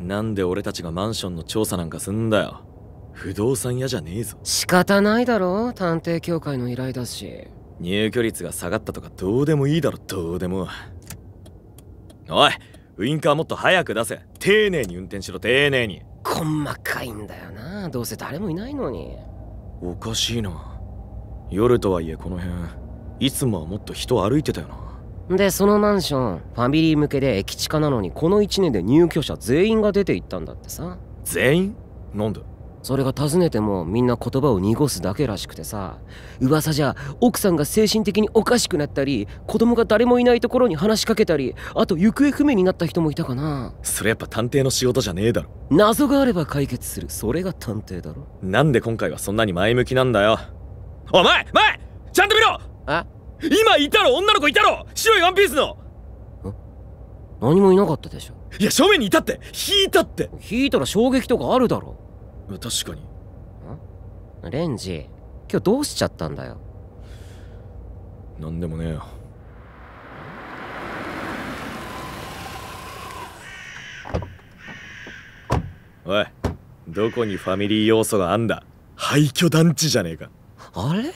なんで俺たちがマンションの調査なんかすんだよ。不動産屋じゃねえぞ。仕方ないだろ探偵協会の依頼だし。入居率が下がったとかどうでもいいだろどうでも。おいウインカーもっと早く出せ。丁寧に運転しろ丁寧に。細かいんだよな。どうせ誰もいないのに。おかしいな。夜とはいえこの辺いつもはもっと人歩いてたよなでそのマンションファミリー向けで駅地下なのにこの1年で入居者全員が出て行ったんだってさ。全員？なんで？それが尋ねてもみんな言葉を濁すだけらしくてさ。噂じゃ奥さんが精神的におかしくなったり子供が誰もいないところに話しかけたりあと行方不明になった人もいたかな。それやっぱ探偵の仕事じゃねえだろ。謎があれば解決する。それが探偵だろ。なんで今回はそんなに前向きなんだよ。お前前ちゃんと見ろ！あ？今いたろ女の子いたろ白いワンピースの。何もいなかったでしょ。いや正面にいたって。引いたって。引いたら衝撃とかあるだろ。確かに。レンジ今日どうしちゃったんだよ。なんでもねえよ。おいどこにファミリー要素があんだ。廃墟団地じゃねえか。あれ？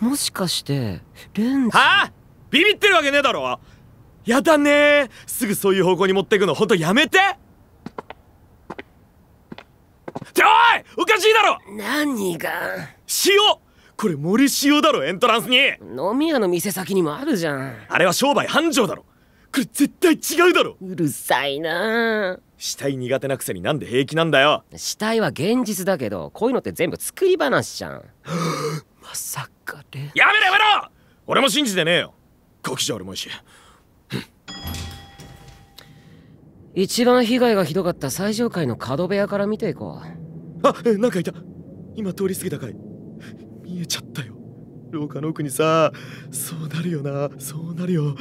もしかしてレンジ。はあ？ビビってるわけねえだろ。やだね。すぐそういう方向に持ってくのほんとやめてって。おい！おかしいだろ！何が？塩！これ森塩だろエントランスに。飲み屋の店先にもあるじゃん。あれは商売繁盛だろ。これ絶対違うだろ。うるさいな。死体苦手なくせになんで平気なんだよ。死体は現実だけどこういうのって全部作り話じゃん まさかレやめろやめろ。俺も信じてねえよ。こきじゃ俺もいいし一番被害がひどかった最上階の角部屋から見ていこう。あえなんかいた。今通り過ぎたかい。見えちゃったよ。廊下の奥にさそうなるよな。そうなるよ。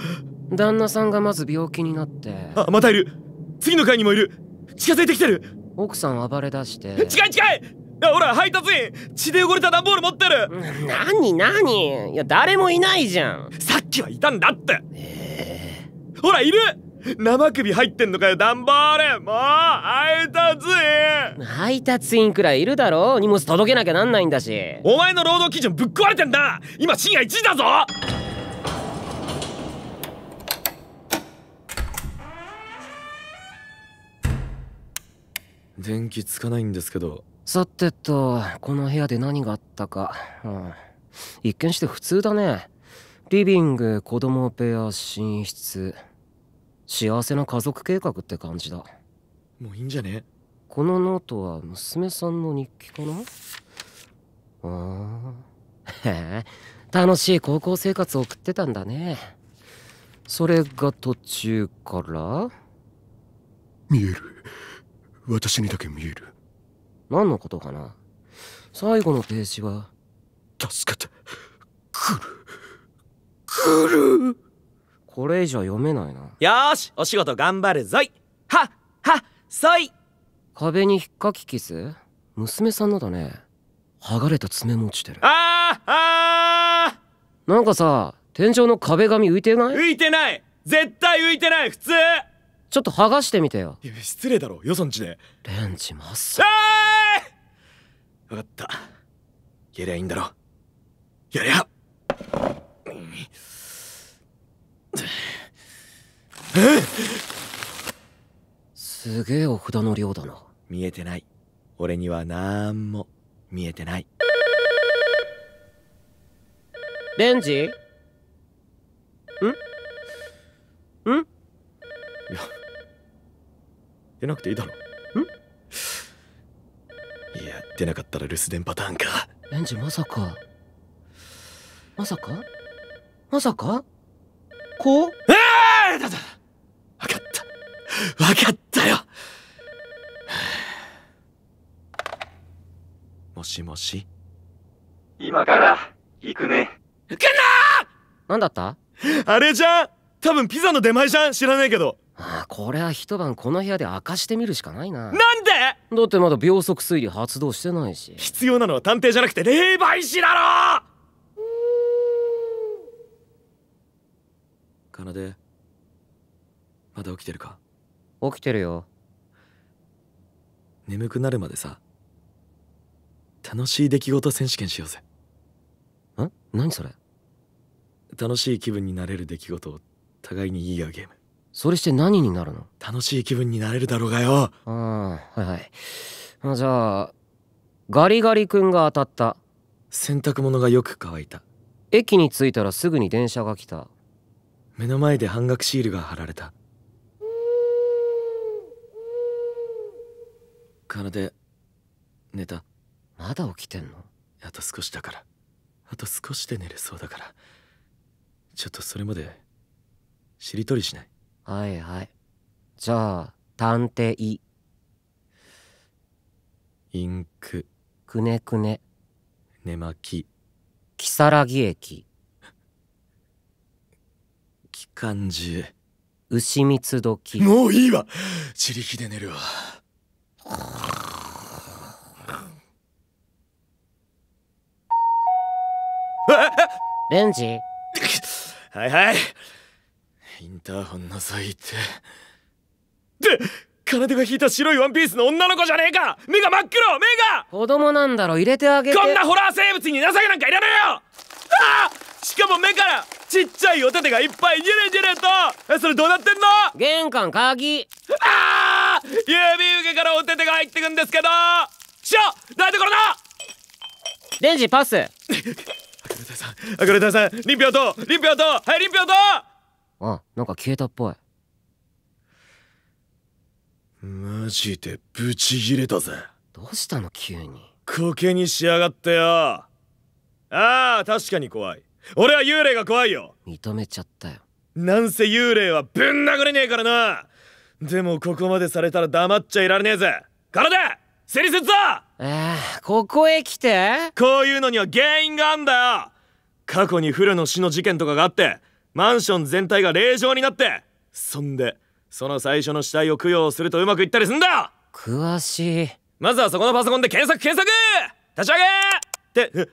旦那さんがまず病気になって。あまたいる。次の階にもいる。近づいてきてる。奥さん暴れ出して。近 い近い。あほら配達員血で汚れた段ボール持ってる。何何？いや誰もいないじゃん。さっきはいたんだって。えー、ほらいる。生首入ってんのかよ段ボール。もう配達員。配達員くらいいるだろ荷物届けなきゃなんないんだし。お前の労働基準ぶっ壊れてんだ。今深夜1時だぞ。電気つかないんですけどさてとこの部屋で何があったか、うん、一見して普通だね。リビング子供部屋寝室。幸せな家族計画って感じだ。もういいんじゃね？このノートは娘さんの日記かな？あへえ。楽しい高校生活を送ってたんだね。それが途中から？見える。私にだけ見える何のことかな？最後のページは助けて来る来る。これ以上読めないな。よしお仕事頑張るぞい。はっはっそい。壁に引っかき傷娘さんのだね。剥がれた爪も落ちてる。あーあー。なんかさ天井の壁紙浮いてない？浮いてない。絶対浮いてない普通。ちょっと剥がしてみてよ。失礼だろよそんちで。レンジマッサ分かった。やりゃいいんだろ。やりゃ。すげえお札の量だな。見えてない。俺にはなんも。見えてない。レンジ？ん？ん？いや。出なくていいだろんいや出なかったら留守電パターンか。レンジまさか。まさか？まさか？こう？ええだだ分かった。分かったよ。もしもし？今から行くね。来んななんだった？あれじゃん？多分ピザの出前じゃん？知らないけどああこれは一晩この部屋で明かしてみるしかないな。なんで？だってまだ秒速推理発動してないし。必要なのは探偵じゃなくて霊媒師だろ！奏まだ起きてるか？起きてるよ。眠くなるまでさ楽しい出来事選手権しようぜ。ん何それ？楽しい気分になれる出来事を互いに言い合うゲームそれして何になるの？楽しい気分になれるだろうがよ。ああはいはい。あじゃあガリガリ君が当たった。洗濯物がよく乾いた。駅に着いたらすぐに電車が来た。目の前で半額シールが貼られた。奏寝た。まだ起きてんの？あと少しだから。あと少しで寝れそうだから。ちょっとそれまでしりとりしないはいはい。じゃあ探偵インク。くねくね。寝巻き。如月駅。機関銃。牛蜜時。もういいわ。自力で寝るわ。レンジ？はいはいインターホン覗いて。で奏が引いた白いワンピースの女の子じゃねえか！目が真っ黒！目が！子供なんだろ入れてあげて。こんなホラー生物に情けなんかいらねえよ！ああ！しかも目からちっちゃいお手手がいっぱいジェレジェレと！えそれどうなってんの？玄関鍵。ああ！指受けからお手手が入ってくんですけど！しょ台所のレンジパス。アクレタさん臨氷と臨氷とはい臨氷とあなんか消えたっぽい。マジでブチギレたぜ。どうしたの急に。コケにしやがってよ。ああ確かに怖い。俺は幽霊が怖いよ。認めちゃったよ。なんせ幽霊はぶん殴れねえからな。でもここまでされたら黙っちゃいられねえぜ。体セリセツだえー、ここへ来て？こういうのには原因があんだよ。過去にフルの死の事件とかがあってマンション全体が霊場になってそんでその最初の死体を供養するとうまくいったりすんだ！詳しい。まずはそこのパソコンで検索検索！立ち上げ！ってえ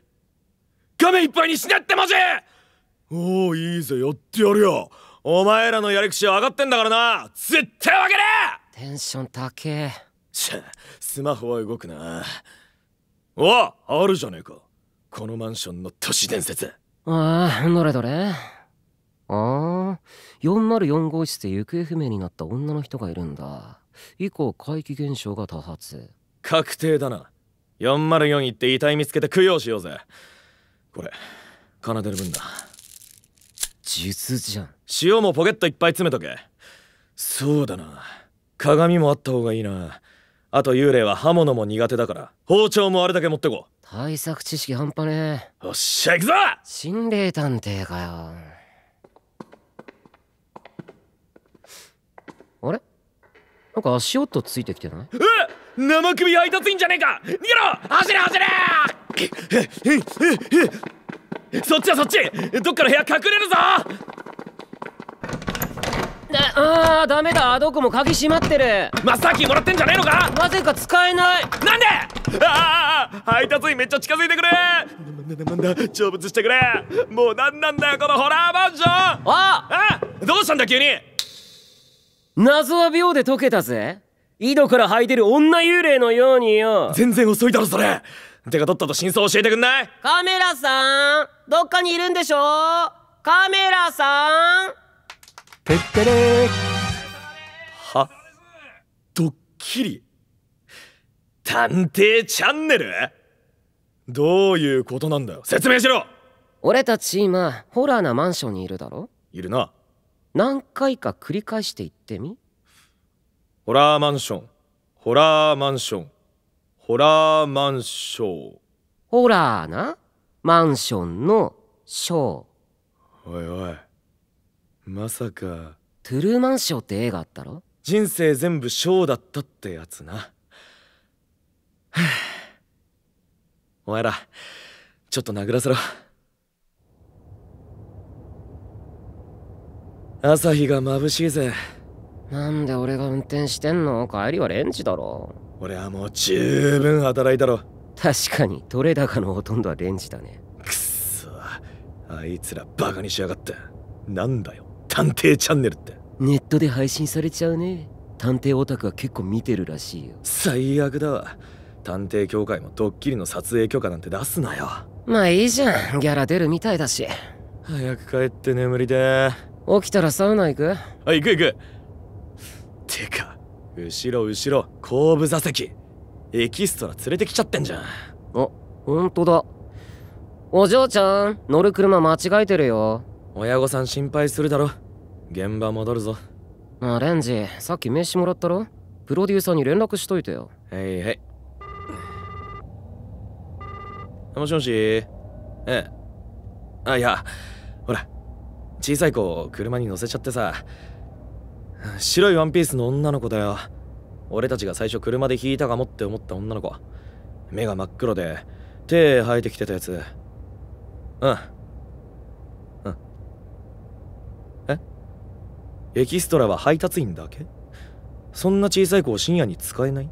画面いっぱいにしなってマジ！おおいいぜやってやるよ。お前らのやり口は上がってんだからな！絶対わけね！えテンション高え。しゃスマホは動くな。おあるじゃねえか。このマンションの都市伝説。ああどれどれ404号室で行方不明になった女の人がいるんだ。以降怪奇現象が多発。確定だな。404行って遺体見つけて供養しようぜ。これ奏でる分だ。術じゃん。塩もポケットいっぱい詰めとけ。そうだな。鏡もあった方がいいな。あと幽霊は刃物も苦手だから。包丁もあれだけ持ってこ対策知識半端ねえ。おっしゃ行くぞ！心霊探偵かよあれ？なんか足音ついてきてない？うわ生首配達員じゃねえか！逃げろ！走れ！走れ！そっちはそっち！どっから部屋隠れるぞ！ああダメだ。どこも鍵閉まってる。マッサーキーもらってんじゃねえのか？なぜか使えない。なんで！ああ配達員めっちゃ近づいてくれ！なんだなんだ？成仏してくれ！もうなんなんだよこのホラーマンション！ああどうしたんだ急に謎は秒で解けたぜ。井戸から吐いてる女幽霊のようによ。全然遅いだろそれ。てかとっとと真相教えてくんない？カメラさんどっかにいるんでしょ？カメラさん。てってれはドッキリ。探偵チャンネル？どういうことなんだよ。説明しろ。俺たち今ホラーなマンションにいるだろ？いるな何回か繰り返して言ってみ？ホラーマンション。ホラーマンション。ホラーマンションホラーな？マンションのショー。おいおい。まさか。トゥルーマンショーって映画あったろ？人生全部ショーだったってやつな。は あお前らちょっと殴らせろ朝日が眩しいぜ。なんで俺が運転してんの？帰りはレンジだろ。俺はもう十分働いたろ。確かに取れ高のほとんどはレンジだね。くっそ。あいつらバカにしやがって。なんだよ。探偵チャンネルって。ネットで配信されちゃうね。探偵オタクは結構見てるらしいよ。最悪だわ。探偵協会もドッキリの撮影許可なんて出すなよ。まあいいじゃん。ギャラ出るみたいだし。早く帰って眠りで起きたらサウナ行く？あ行く行く。てか後ろ後ろ後部座席。エキストラ連れてきちゃってんじゃん。あほんとだ。お嬢ちゃん乗る車間違えてるよ。親御さん心配するだろ。現場戻るぞ。あレンジさっき名刺もらったろ？プロデューサーに連絡しといてよ。はいはい。もしもし？ええ。あいやほら小さい子車に乗せちゃってさ。白いワンピースの女の子だよ。俺たちが最初車で引いたかもって思った女の子。目が真っ黒で手生えてきてたやつ。うん。うん。え？エキストラは配達員だけ？そんな小さい子を深夜に使えない？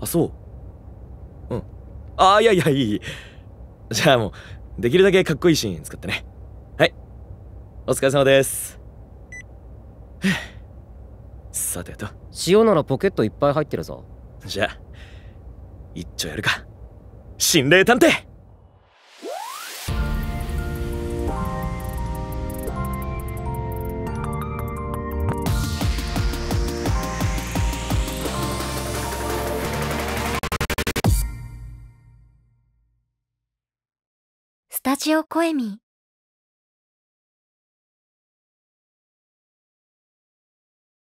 あそう。うん。あいやいやいい。じゃあもうできるだけかっこいいシーン作ってね。お疲れ様です。さてと。塩ならポケットいっぱい入ってるぞ。じゃあ一丁やるか。心霊探偵。スタジオコエミ